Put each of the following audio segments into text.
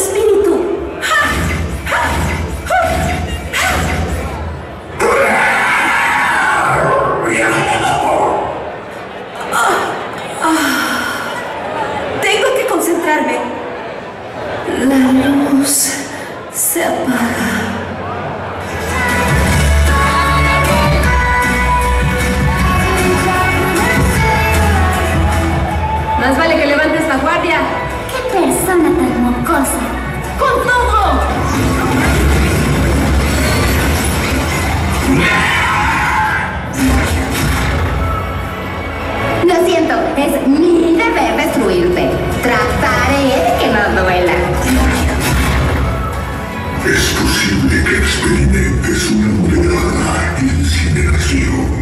speak. que experimentes una moderada incineración.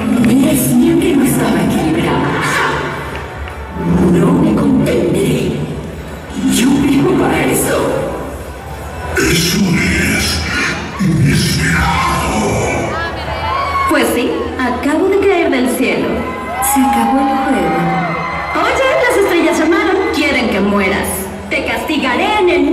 Mira, siempre no estaba equilibrados. No me contendré. Yo vivo para eso. Eso es inesperado. Pues sí, acabo de caer del cielo. Se acabó el juego. Oye, las estrellas hermano quieren que mueras. Te castigaré en el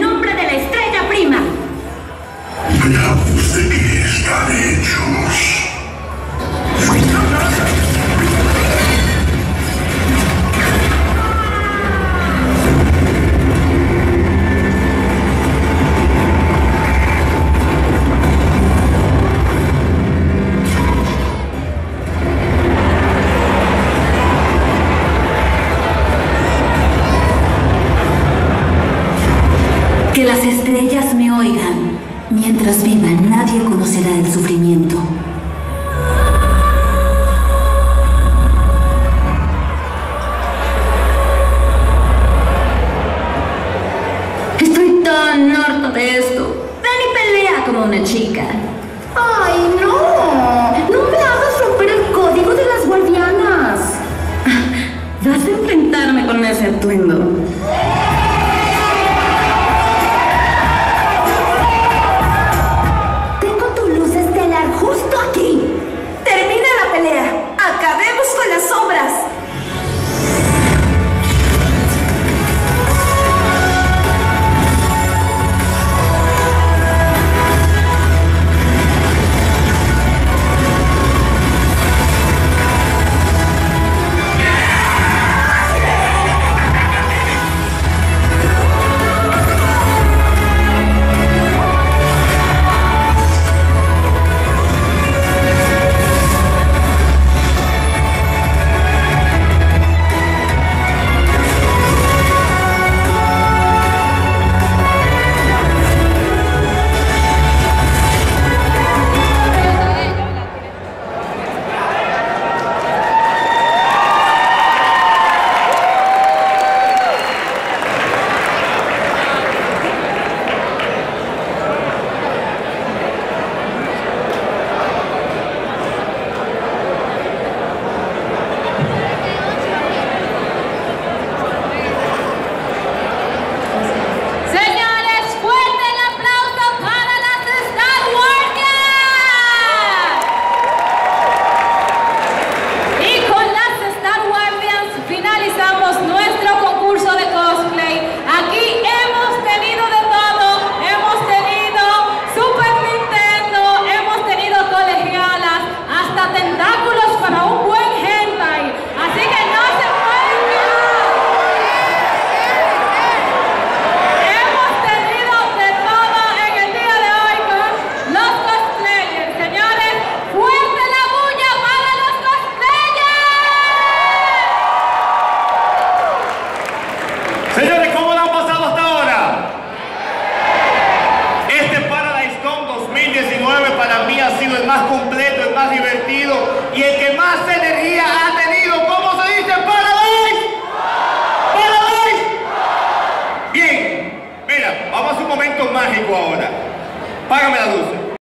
estrellas me oigan. Mientras viva nadie conocerá el sufrimiento. Estoy tan harta de esto. Ven y pelea como una chica. ¡Ay, no! ¡No me hagas romper el código de las guardianas! Ah, vas a enfrentarme con ese atuendo.